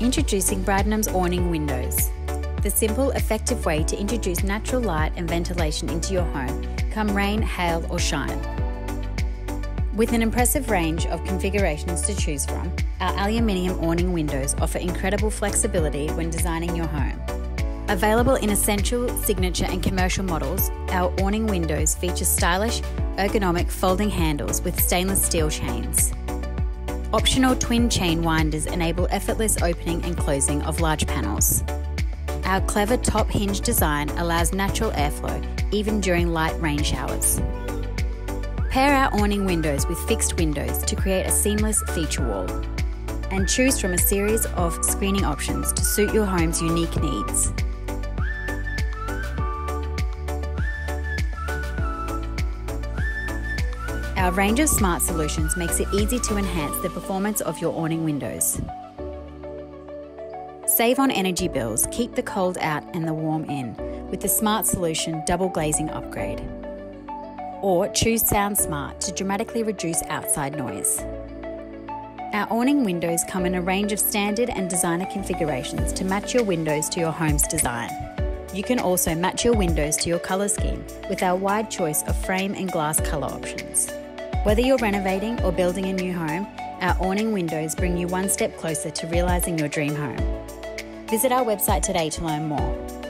Introducing Bradnam's awning windows. The simple, effective way to introduce natural light and ventilation into your home, come rain, hail, or shine. With an impressive range of configurations to choose from, our aluminium awning windows offer incredible flexibility when designing your home. Available in essential, signature, and commercial models, our awning windows feature stylish, ergonomic folding handles with stainless steel chains. Optional twin chain winders enable effortless opening and closing of large panels. Our clever top hinge design allows natural airflow even during light rain showers. Pair our awning windows with fixed windows to create a seamless feature wall. And choose from a series of screening options to suit your home's unique needs. Our range of smart solutions makes it easy to enhance the performance of your awning windows. Save on energy bills, keep the cold out and the warm in with the Smart Solution Double Glazing Upgrade. Or choose Sound Smart to dramatically reduce outside noise. Our awning windows come in a range of standard and designer configurations to match your windows to your home's design. You can also match your windows to your colour scheme with our wide choice of frame and glass colour options. Whether you're renovating or building a new home, our awning windows bring you one step closer to realising your dream home. Visit our website today to learn more.